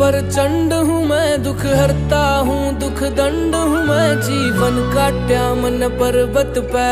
पर चंड हूँ मैं, दुख हरता हूँ, दुख दंड हूँ मैं, जीवन काट्या मन पर्वत पे